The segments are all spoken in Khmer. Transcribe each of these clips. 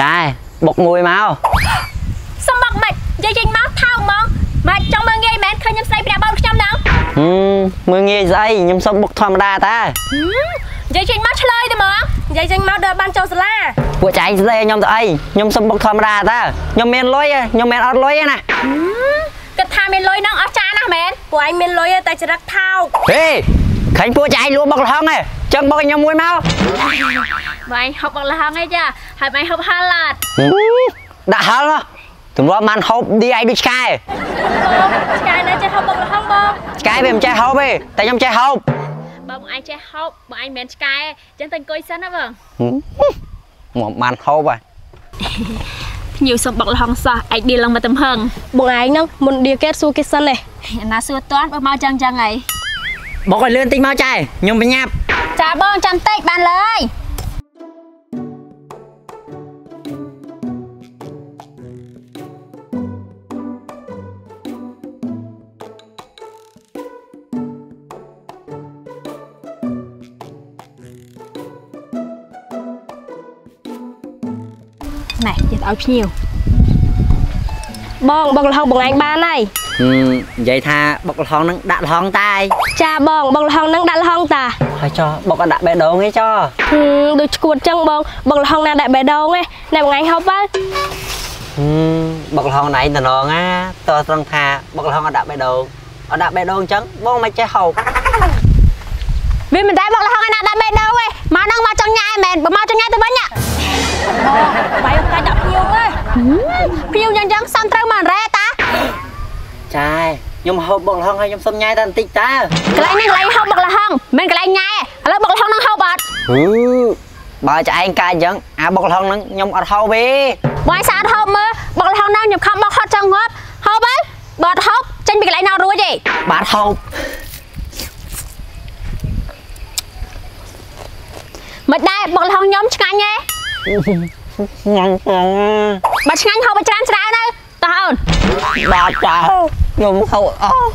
ចាបុកមួយមកសុំមកមិននិយាយចេញមកថោកហ្មងមិនចង់មើងងាយមែនឃើញខ្ញុំស្រីប្រាប់បងខ្ញុំហ្នឹងហឹមមើងងាយស្អីខ្ញុំសុំបុកធម្មតាតានិយាយចេញមកឆ្លើយទៅហ្មងនិយាយចេញមកដល់បានចូលសាលាពួកចៃស្ដីខ្ញុំទៅអីខ្ញុំសុំបុកធម្មតាតាខ្ញុំមានលុយទេខ្ញុំមានអត់លុយទេណាគិតថាមានលុយហ្នឹងអស់ចាណាស់មែនពួកឯងមានលុយតែចរិតថោកហេឃើញពួកចៃលក់បុកលហុងទេ ចឹងបុកឲ្យខ្ញុំមួយមកបងឯងហូបមកលហងឯចាហើយបងឯងហូបហាឡាតហឹមដាក់ហល់មកទម្លាប់បានហូបឌីអីដូចឆ្កែឆ្កែណាចេះហូបមកលហងបងឆ្កែវាមិនចេះហូបទេតែខ្ញុំចេះហូបបងឯងចេះហូបបងឯងមិនឆ្កែអញ្ចឹងទៅអង្គុយសិនណាបងហឹមមកបានហូបហើយញៀវសុំបុកលហងសោះឯងឌីលឡើងមកទំហឹងបងឯងហ្នឹងមុនឌីគេសួរគេសិនទេអាណាសួរតាន់បើមកចឹងចឹងហីបុកឲ្យលឿនតិចមកចៃខ្ញុំបញ្ញាប់ ចាបងចាំតិចបានលើយណែយកទៅឲ្យភ្ញៀវបងបងលហុងបងឯងបានហើយហឹម និយាយថាបុកលហុងហ្នឹងដាក់លហុងតាយចាបងបងលហុងហ្នឹងដាក់លហុងតាហើយចោបុកឲ្យដាក់បេះដូងឯងចោហឹមដូចឈួតចឹងបងបងលហុងណាដាក់បេះដូងឯងណែបងឯងហូបទៅហឹមបុកលហុងណៃតំណងណាតើត្រង់ថាបុកលហុងឲ្យដាក់បេះដូងឲ្យដាក់បេះដូងអញ្ចឹងបងមិនចេះហូបវាមិនដែរបុកលហងឯណាដាក់បេះដូងឯងមកនឹងមកចង់ញ៉ាយមែនបើមកចង់ញ៉ាយទៅវិញហ៎បាយកាច់ដាក់ភ្ញៀវទេភ្ញៀវយ៉ាងយ៉ាងសំត្រូវមករ៉ែតា ចាខ្ញុំហូបបុកលហុងហើយខ្ញុំសុំញ៉ាយតែបន្តិចតើកន្លែងនេះកន្លែងហូបបុកលហងមិនកន្លែងញ៉ាយឥឡូវបុកលហងនឹងហូបអត់ហឺបើចឯងកាយអញ្ចឹងអាបុកលហុងហ្នឹងខ្ញុំអត់ហូបទេបងស្អាតហូបមើលបុកលហងនឹងខ្ញុំខំបុកហត់ចង់ងាប់ហូបហើយបើអត់ហូបចេញពីកន្លែងនោះរួចទេបាទហូបមិនដែរបុកលហងខ្ញុំឆ្ងាញ់ទេញ៉ាំផងបើឆ្ងាញ់ហូបឲ្យច្រើនច្រើនទៅ តោះអូនបាទចាខ្ញុំហូបអស់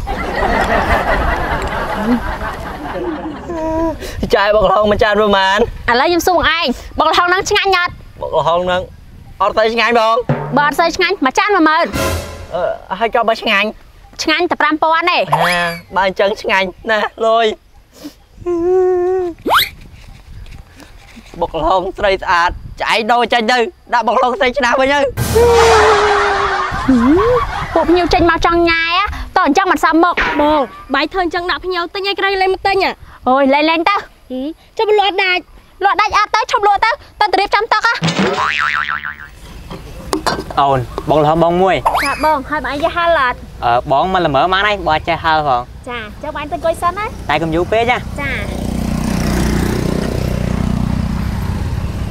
ចាយបុកលហុងមិនចានប្រហែលឥឡូវខ្ញុំសួរបងឯងបុកលហងនឹងឆ្ងាញ់អត់បុកលហុងហ្នឹងអត់ទៅឆ្ងាញ់បងបើអត់សូវឆ្ងាញ់មួយចាន10000អឺហើយចុះបើឆ្ងាញ់ឆ្ងាញ់តែ5000ទេហាបើអញ្ចឹងឆ្ងាញ់ណាស់លុយបុកលហុងស្រីស្អាតចៃដូរចេញទៅដាក់បុកលហុងស្រីឆ្នះវិញទៅ ពួកភ្ញៀវចេញមកចង់ញ៉ាយតោះអញ្ចឹងមិនសមមកបងបាយធ្វើអញ្ចឹងដាក់ភ្ញៀវទិញឲ្យក្រៃលេងមកទិញហ៎អូយលេងលេងទៅហឹមចុះលក់ដាច់លក់ដាច់អត់ទៅឈប់លក់ទៅទៅទៅរៀបចំតុកហ៎អូនបងលហបងមួយចាបងហើយបងឯងយកហាល់អត់អឺបងមិនល្មើម៉ាក់ណាបើចេះហើផងចាចុះបងឯងទៅអង្គុយសិនណាតែកុំយូរពេកណាចា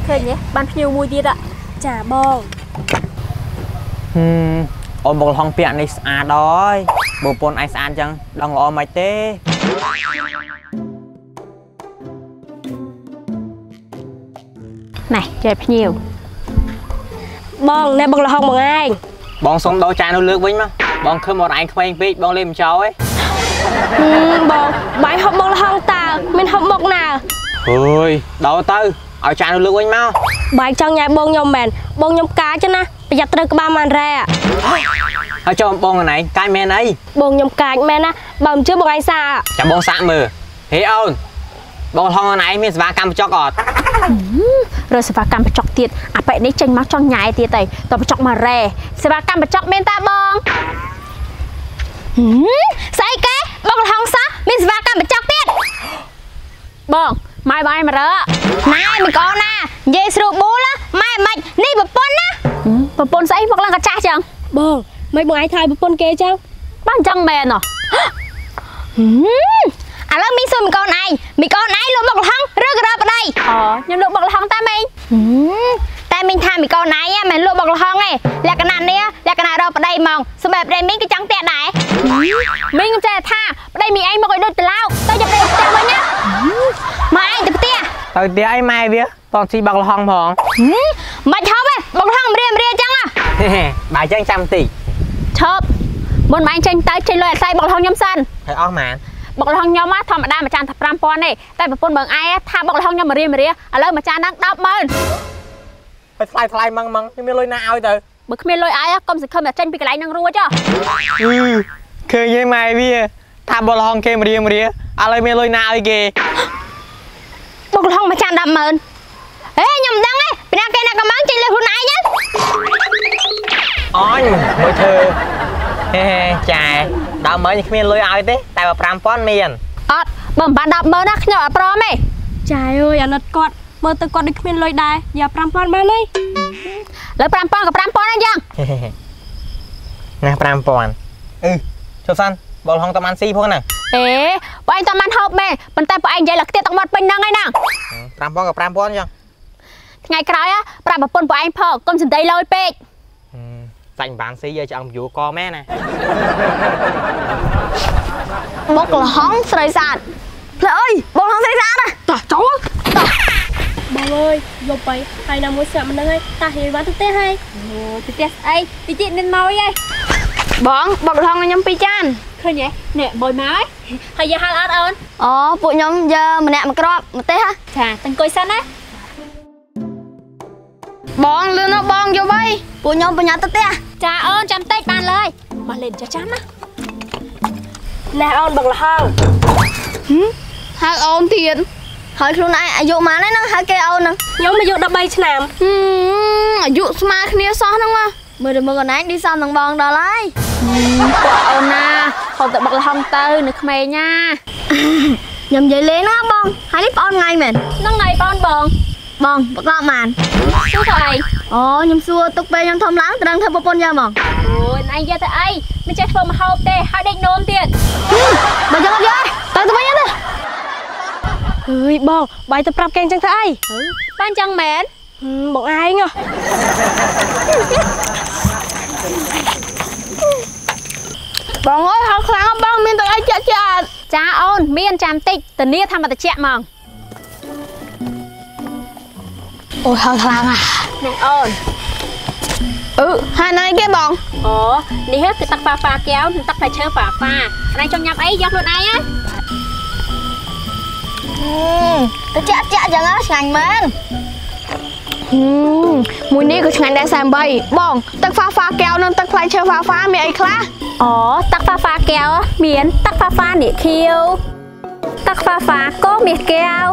ឃើញទេបានភ្ញៀវមួយទៀតអ่ะចាបងហឹម អូនបងលហពាក់នេះស្អាតហើយបើប្រពន្ធឯងស្អាតចឹងដឹងល្អមិនទេណែចែកភ្ញៀវបងណែបងលហុងបងឯងបងសុំដោចាននោះលើកវិញមកបងឃើញមកឯងក្មេងពេកបងលេងមិនចោលទេហឹមបងបាយហូបមកលហុងតើមានហូបមកណាអើយដោទៅឲ្យចាននោះលើកវិញមកបាយចង់ញ៉ាយបងខ្ញុំមែនបងខ្ញុំកាចណា ប្រយ័ត្នត្រូវក្បាលម៉ានរ៉ែហ៎ហើយចូលបងកណៃកាច់មែនអីបងខ្ញុំកាចមែនណាបើមិនជឿបងឯងសាចាំបងសាក់មើលហេអូនបងលហកណៃមានសេវាកម្មបញ្ចុកអត់រើសេវាកម្មបញ្ចុកទៀតអាប៉ែនេះចេញមកចង់ញ៉ាយទៀតទៅតបញ្ចុកមករ៉ែសេវាកម្មបញ្ចុកមានតាបងហឹមស្អីគេបងលហងសោះមានសេវាកម្មបញ្ចុកទៀតបងម៉ែបងឯងមករ៉ណែមីកូនណានិយាយស្រួលប៊ូលម៉ែមិននេះប្រពន្ធណា ប្រពន្ធស្អីមកឡើងកាចាស់ចឹងបងមិនបងឯងថយប្រពន្ធគេចឹងបានអញ្ចឹងមែនហ៎ហឹមឥឡូវមីសួរមីកូនឯងមីកូនឯងលក់បុកលហុងឬក៏រកប្តីអូខ្ញុំលក់បុកលហុងតែមីងហឹមតែមីងថាមីកូនឯងមិនលក់បុកលហុងទេលក្ខណៈនេះលក្ខណៈរកប្តីហ្មងសម្រាប់ប្តីមីងក៏ចង់ផ្ទះដែរមីងចេះថាប្តីមីងឯងមកឲ្យដូចទៅឡោកទៅយកប្តីផ្ទះវិញណាមកឯងទៅផ្ទះទៅផ្ទះអីម៉ែវាតនស៊ីបាក់លហងផងហឹមមិនហូ បទេបុកលហុងម្រាមម្រាអញ្ចឹងហ៎បើអញ្ចឹងចាំតិចឈប់មុនម៉ែឯងចេញទៅចេញលុយអាស្រ័យបុកលហុងខ្ញុំសិនហើយអស់ម៉ានបុកលហុងខ្ញុំហ៎ធម្មតាមួយចានតែ5000ទេតែប្រពន្ធបងឯងថាបុកលហុងខ្ញុំមករៀមរៀឥឡូវមួយចានហ្នឹង100,000ហើយថ្លៃថ្លៃម៉ងម៉ងខ្ញុំមានលុយណាឲ្យទៅបើគ្មានលុយអាយកុំសង្ឃឹមតែចេញពីកន្លែងហ្នឹងរួចហ៎អឺឃើញទេម៉ែវាថាបុកលហុងគេមរៀមរៀឥឡូវមានលុយណាឲ្យគេបុកលហុងមួយចាន100000ហេខ្ញុំមិនដឹង ទេពីណាគេណាកំងចេញលើខ្លួនឯងណាអញមើលធ្វើហេហេចាដល់មើលគ្មានលុយឲ្យទេតែបើ5000មានអត់បើមិនបាន100000ណាខ្ញុំអត់ព្រមទេចាយអើយអាណិតគាត់មើលទៅគាត់ដូចគ្មានលុយដែរយ៉ា5000បានហើយលើ5000ក៏5000អញ្ចឹងណា5000អឺជប់សានបុកលហុងតាមអានស៊ីផងហ្នឹងអេបើឯងតាមបានហូបមែនប៉ុន្តែបើឯងនិយាយលក្ខទៀតទឹកមាត់ពេញហ្នឹងឯណា5000ក៏5000ចឹង ថ្ងៃក្រោយប្រាប់ប្រពន្ធពួកឯងផងកុំសន្តីលយពេកសាច់មិនបានស៊ីយើឆ្អឹងយូរកមែនណាបុកលហុងស្រីស្អាតភ្លើអើយបុកលហុងស្រីស្អាតតោះចូលបងអើយយកទៅហើយណាមួយស្រាប់មិនដឹងហើយតាហេបានទៅទេហើយអូទៅផ្ទះស្អីតិចទៀតមានមកអីបងបុកលហុងឲ្យខ្ញុំ2ចានឃើញទេនេះបយមកហើយហើយយកហៅអត់អូនអូពួកខ្ញុំយកម្នាក់មួយគ្រាប់ម្ទេសហ៎ចាតាំងអង្គុយសិនណា បងលឿនណាបងយកបីពួកខ្ញុំបញ្ញាទៅផ្ទះចាអូនចាំតិចបានលើយមកលេងចាស់ចាំណាណែអូនបុកលហុងហៅអូនទៀតហើយខ្លួនឯងអាយុប៉ុន្មានហ្នឹងហៅគេអូនហ្នឹងខ្ញុំអាយុ13ឆ្នាំហឹមអាយុស្មើគ្នាសោះហ្នឹងហ៎មើលទៅមើលកណែងឌីសំនឹងបងដល់ហើយពួកអូនណាហូបតែបុកលហុងទៅនៅក្មេងណាខ្ញុំនិយាយលេងណាបងហើយនេះប្អូនថ្ងៃមែនហ្នឹងហើយបងបង បងប្រកបបានសួរទៅអីអូខ្ញុំសួរទុកពេលខ្ញុំធំឡើងត្រឹងធ្វើប្រពន្ធយ៉ាងហ្មងអូយឯងយកទៅអីមិនចេះធ្វើម្ហូបទេហើយដេកនោមទៀតបើចឹងអត់យកទេទៅទៅវិញទៅអើយបងបាយទៅប្រាប់គេអញ្ចឹងទៅអីបានចឹងមែនហឹមបងឯងហ៎បងអើយហៅខ្លាំងបងមានទឹកអីចាក់ចាក់ចាអូនមានចាំតិចធានាថាមកតិចហ្មង អូយហៅខ្លាំងอ่ะនឹងអូនអឺហើយណៃគេបងអូនេះគឺទឹកហ្វាហ្វាកែវនិងទឹកផ្លែឈើហ្វាហ្វាអនឯងចង់ញ៉ាំអីយកខ្លួនឯងណាតិចចាក់ចាក់ចឹងហ៎ឆ្ងាញ់មែនហឹមមួយនេះក៏ឆ្ងាញ់ដែរ38បងទឹកហ្វាហ្វាកែវនិងទឹកផ្លែឈើហ្វាហ្វាមានអីខ្លះអូទឹកហ្វាហ្វាកែវមានទឹកហ្វាហ្វានេះខៀវទឹកហ្វាហ្វាកូមាសកែវ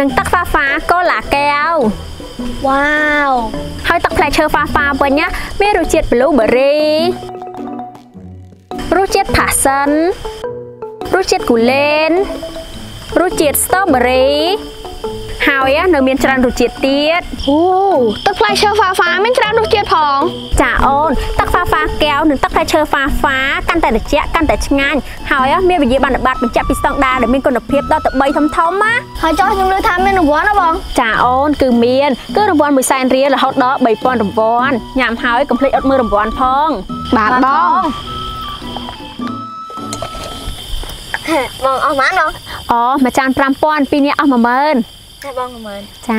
និងទឹកហ្វាហ្វាកូឡាកែវវ៉ាវហើយទឹកផ្លែឈើហ្វាហ្វាវិញណាមានរសជាតិ blueberry រសជាតិ passion រសជាតិគូលែនរសជាតិ strawberry ហើយនៅមានច្រើនរសជាតិទៀតអូទឹកផ្លែឈើហ្វាហ្វាមានច្រើនរសជាតិផងចាអូនទឹកហ្វាហ្វាកែវនិងទឹកផ្លែឈើហ្វាហ្វាកាន់តែត្រជាក់កាន់តែឆ្ងាញ់ហើយមានវិញ្ញាបនបត្របញ្ជាក់ពីស្តង់ដារដែលមានគុណភាពដល់ទៅ3ធំធំណាហើយចុះខ្ញុំលើថាមានរង្វាន់ណាបងចាអូនគឺមានគឺរង្វាន់1សែនរៀលរហូតដល់3000រង្វាន់ញ៉ាំហើយកុំភ្លេចអត់មើលរង្វាន់ផងបាទបងបងអស់ប៉ុន្មានបងអូមួយចាន5000ពីរនាក់អស់10000 តែបងប៉ុន្មានចា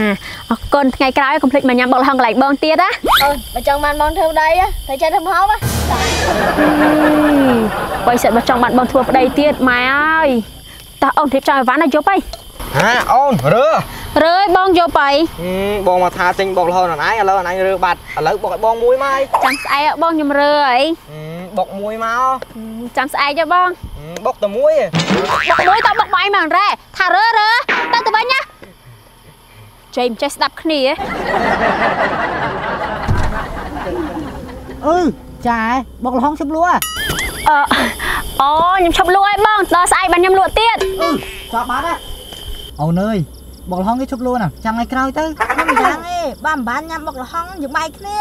អរគុណថ្ងៃក្រោយកុំភ្លេចមកញ៉ាំបុកល្ហុងកន្លែងបងទៀតណាអូនបើចង់បានបងធ្វើប្តីទៅចេះធ្វើម្ហូបណាបើសិនបើចង់បានបងធ្វើប្តីទៀតម៉ែអើយតោះអូនរៀបចំអីវ៉ាន់ណាយប់អីហាអូនរើរើយបងយប់អីបងមកថាទិញបុករហូតអនឯងឥឡូវអនឯងរើបាត់ឥឡូវបុកឲ្យបងមួយមកចាំស្អែកបងខ្ញុំរើអីបុកមួយមកចាំស្អែកទេបងបុកតែមួយបុកមួយតបុកបាយមករ៉ែថារើរើទៅទៅវិញណា ជ័យមិនចេះស្ដាប់គ្នាអឺចាបុកលហុងជប់លួអឺអូខ្ញុំឈប់លក់ឲ្យបងដល់ស្អែកបានខ្ញុំលក់ទៀតអឺចាប់បាត់ហ៎អូនអើយបុកលហុងគេជប់លួណាចាំថ្ងៃក្រោយទៅខ្ញុំមិនយ៉ាងទេបើមិនបានញ៉ាំបុកលហុងយើងបែកគ្នា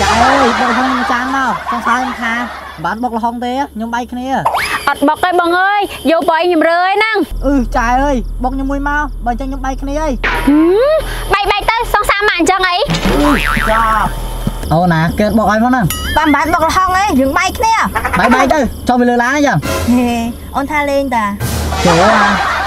ចាអើយបុកលហុងមួយចានមកចង់ស្អាតខ្ញុំថាមិនបានបុកលហុងទេខ្ញុំបែកគ្នាអត់បុកទេបងអើយយកបាយខ្ញុំរើឯហ្នឹង អឺចាអើយបុកខ្ញុំមួយមកបើអញ្ចឹងខ្ញុំបែកគ្នាអីហឹមបែកបែកទៅសងសាមកអញ្ចឹងអីចាអូណាកើតបុកឲ្យមកហ្នឹងបានបានបុកលហុងឯងយើងបែកគ្នាបែកបែកទៅចុះទៅលើឡានអញ្ចឹងអូនថាលេងតាចូលណា